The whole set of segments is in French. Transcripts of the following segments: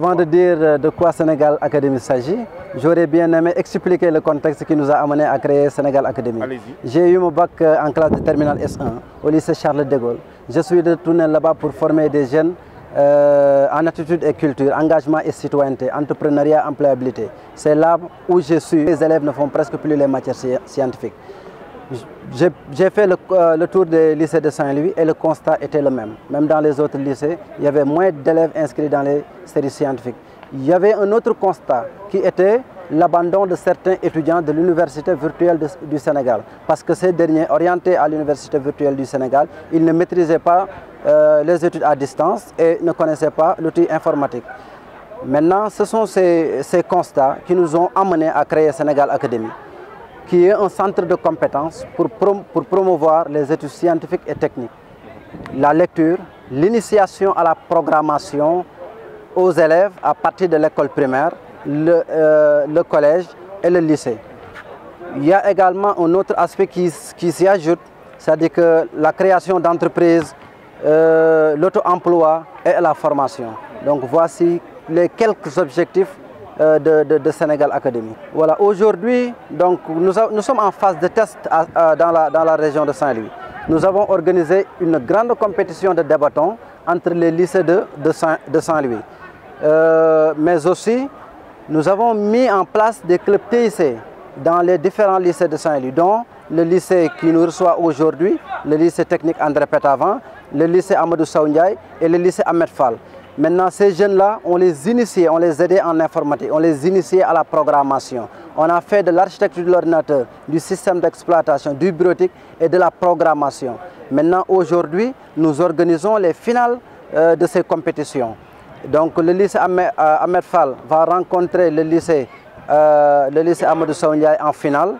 Avant de dire de quoi Sénégal Academy s'agit, j'aurais bien aimé expliquer le contexte qui nous a amené à créer Sénégal Academy. J'ai eu mon bac en classe de terminale S1 au lycée Charles de Gaulle. Je suis retourné là-bas pour former des jeunes euh, en attitude et culture, engagement et citoyenneté, entrepreneuriat, employabilité. C'est là où je suis. Les élèves ne font presque plus les matières scientifiques. J'ai fait le, euh, le, tour des lycées de Saint-Louis et le constat était le même. Même dans les autres lycées, il y avait moins d'élèves inscrits dans les séries scientifiques. Il y avait un autre constat qui était l'abandon de certains étudiants de l'université virtuelle du Sénégal. Parce que ces derniers, orientés à l'université virtuelle du Sénégal, ils ne maîtrisaient pas euh, les études à distance et ne connaissaient pas l'outil informatique. Maintenant, ce sont ces, ces constats qui nous ont amenés à créer Sénégal Academy qui est un centre de compétences pour, prom pour, promouvoir les études scientifiques et techniques, la lecture, l'initiation à la programmation aux élèves à partir de l'école primaire, le, euh, collège et le lycée. Il y a également un autre aspect qui, qui s'y ajoute, c'est-à-dire que la création d'entreprises, euh, l'auto-emploi et la formation. Donc voici les quelques objectifs de, de, de, Sénégal Academy. Voilà, aujourd'hui, donc nous, sommes en phase de test dans, la, dans la région de Saint-Louis. Nous avons organisé une grande compétition de débattons entre les lycées de, de Saint-Louis. Euh, mais aussi, nous avons mis en place des clubs TIC dans les différents lycées de Saint-Louis, dont le lycée qui nous reçoit aujourd'hui, le lycée technique André Pétavant, le lycée Amadou Saouniaï et le lycée Ahmed Fall. Maintenant, ces jeunes-là, on les initiait, on les aidait en informatique, on les initiait à la programmation. On a fait de l'architecture de l'ordinateur, du système d'exploitation, du bureautique et de la programmation. Maintenant, aujourd'hui, nous organisons les finales euh, de ces compétitions. Donc, le lycée Ahmed, euh, Ahmed Fall va rencontrer le lycée, euh, le lycée Amadou en finale.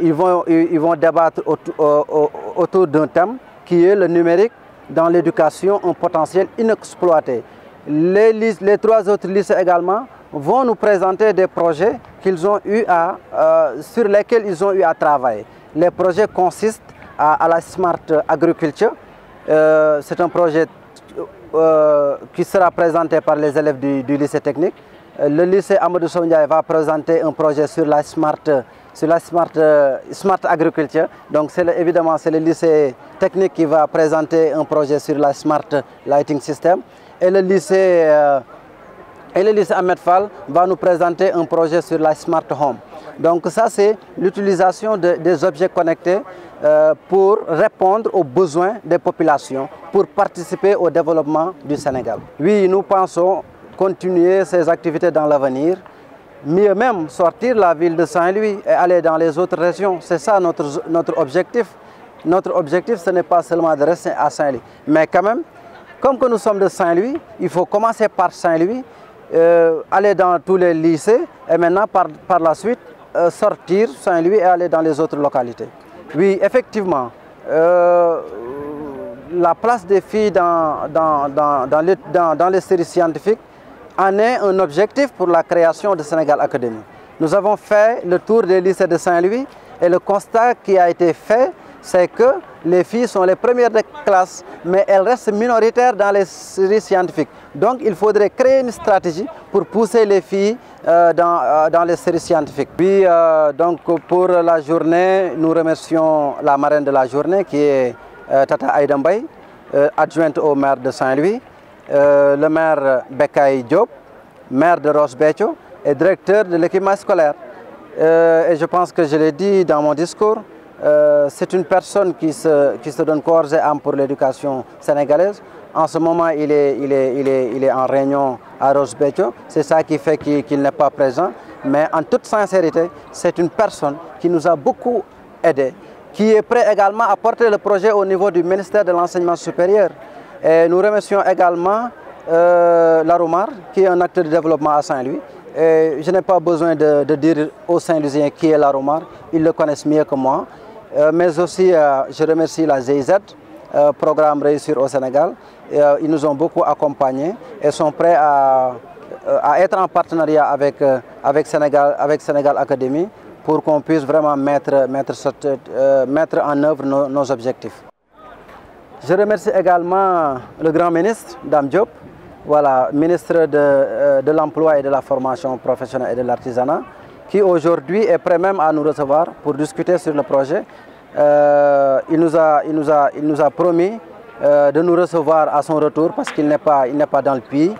Ils vont, ils vont débattre autour, autour d'un thème qui est le numérique dans l'éducation, un potentiel inexploité. Les, trois autres lycées également vont nous présenter des projets euh, sur lesquels ils ont eu à travailler. Les projets consistent à, la Smart Agriculture. Euh, C'est un projet euh, qui sera présenté par les élèves du, lycée technique. Le lycée Amadou Sondiaï va présenter un projet sur la Smart, Agriculture. Donc évidemment c'est le lycée technique qui va présenter un projet sur la Smart Lighting System et le lycée, euh, et Ahmed Fall va nous présenter un projet sur la Smart Home. Donc ça, c'est l'utilisation de, des objets connectés euh, pour répondre aux besoins des populations, pour participer au développement du Sénégal. Oui, nous pensons continuer ces activités dans l'avenir, mieux même sortir la ville de Saint-Louis et aller dans les autres régions. C'est ça notre, notre objectif. Notre objectif, ce n'est pas seulement de rester à Saint-Louis, mais quand même comme que nous sommes de Saint-Louis, il faut commencer par Saint-Louis, euh, aller dans tous les lycées et maintenant par, la suite euh, sortir Saint-Louis et aller dans les autres localités. Oui, effectivement, euh, la place des filles dans, les, dans les séries scientifiques en est un objectif pour la création de Sénégal Academy. Nous avons fait le tour des lycées de Saint-Louis et le constat qui a été fait, c'est que les filles sont les premières de classe, mais elles restent minoritaires dans les séries scientifiques. Donc il faudrait créer une stratégie pour pousser les filles euh, dans, euh, dans, les séries scientifiques. Puis euh, donc pour la journée, nous remercions la marraine de la journée qui est Tata Aydambay, adjointe au maire de Saint-Louis, le maire Bekay Diop, maire de Roche-Béthio et directeur de l'équipement scolaire. et je pense que je l'ai dit dans mon discours, euh, c'est une personne qui se, donne corps et âme pour l'éducation sénégalaise. En ce moment, il est, en réunion à Rosbeccio. C'est ça qui fait qu'il qu n'est pas présent. Mais en toute sincérité, c'est une personne qui nous a beaucoup aidés, qui est prêt également à porter le projet au niveau du ministère de l'Enseignement supérieur. Nous remercions également euh, Laromar, qui est un acteur de développement à Saint-Louis. Je n'ai pas besoin de, dire aux Saint-Louisiens qui est Laromar, ils le connaissent mieux que moi. Euh, mais aussi, euh, je remercie la GIZ, euh, programme Réussir au Sénégal. ils nous ont beaucoup accompagnés et sont prêts à, être en partenariat avec, Sénégal, Academy pour qu'on puisse vraiment mettre, en œuvre nos, objectifs. Je remercie également le grand ministre, Dame Diop, voilà, ministre de l'Emploi et de la Formation professionnelle et de l'Artisanat, qui aujourd'hui est prêt même à nous recevoir pour discuter sur le projet. il, nous a, il, nous a, il nous a promis de nous recevoir à son retour parce qu'il n'est pas, pas dans le pays.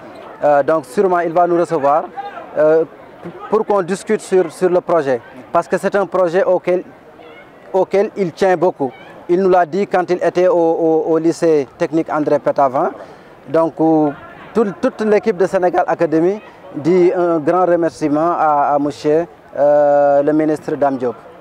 donc sûrement il va nous recevoir pour qu'on discute sur, sur le projet. Parce que c'est un projet auquel, auquel il tient beaucoup. Il nous l'a dit quand il était au, lycée technique André Pétavin. Donc toute l'équipe de Sénégal Academy dit un grand remerciement à, à monsieur le ministre Dame Diop.